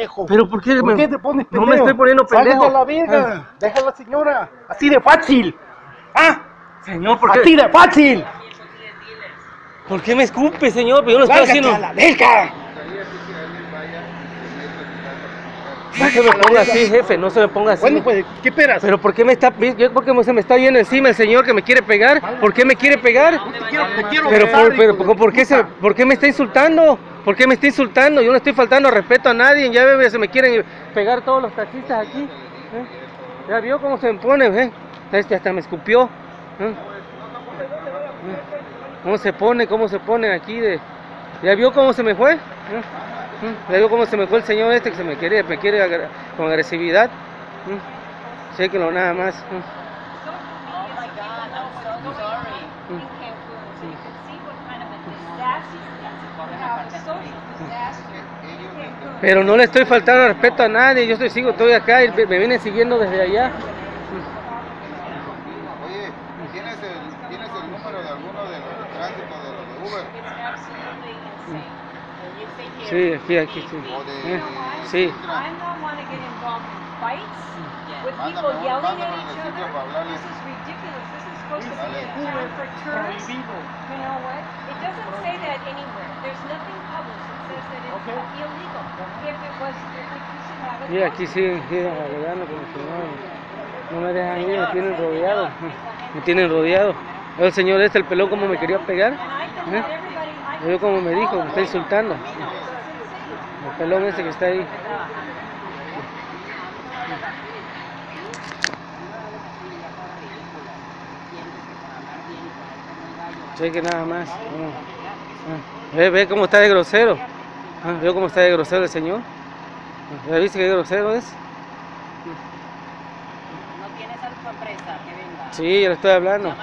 pendejo? Pero ¿por qué, ¿Por me- qué te pones No pendejo? me estoy poniendo pendejo. Sácate la verga. Deja a la señora. Así de fácil. ¿Ah? Señor, ¿por Así qué, de fácil. ¿por qué me escupe, señor? Pero yo no estoy haciendo... a la verga. No se me ponga así, jefe, no se me ponga así. Bueno, pues, ¿qué esperas? Pero ¿por qué me está, yo- por qué se me está yendo encima el señor que me quiere pegar? ¿Por qué me quiere pegar? te quiero, te quiero Pero, por, pero ¿por, qué se. ¿por qué me está insultando? ¿Por qué me está insultando? Yo no estoy faltando al respeto a nadie. Ya ve, se me quieren pegar todos los taxistas aquí. ¿eh? ¿Ya vio cómo se me pone? ¿eh? Este hasta me escupió. ¿eh? ¿Eh? ¿Cómo se pone? ¿Cómo se pone aquí? De... ¿Ya vio cómo se me fue? ¿Eh? ¿Eh? ¿Ya vio cómo se me fue el señor este que se me quiere, me quiere agra- con agresividad? ¿Eh? Nada más. ¿eh? Oh my God, I'm so sorry. Pero no le estoy faltando al respeto a nadie, yo estoy, sigo, estoy acá y me me vienen siguiendo desde allá. Oye, ¿tienes el, ¿tienes el número de alguno de los de tránsito de los de Uber? Sí, aquí, aquí, sí. Eh, sí. I'm not want to get involved in fights with Mándame people un- yelling mándame at un each mensaje other. para hablarle. This is ridiculous. This is supposed to be Dale. a tour for tourists. You know what? It doesn't say that anywhere. There's nothing published that says that it's illegal. If it was, if we should have it. Y aquí siguen, siguen alegando como si no, no me dejan ir, me tienen rodeado. Me tienen rodeado. El señor este, el pelón, como me quería pegar. ¿eh? Yo como me dijo, me está insultando. El pelón ese que está ahí. Cheque nada más. Ah, ah. Ve, ve cómo está de grosero. Ah, Ve cómo está de grosero el señor. ¿Ya viste qué grosero es? No tienes sorpresa que venga. Sí, yo le estoy hablando.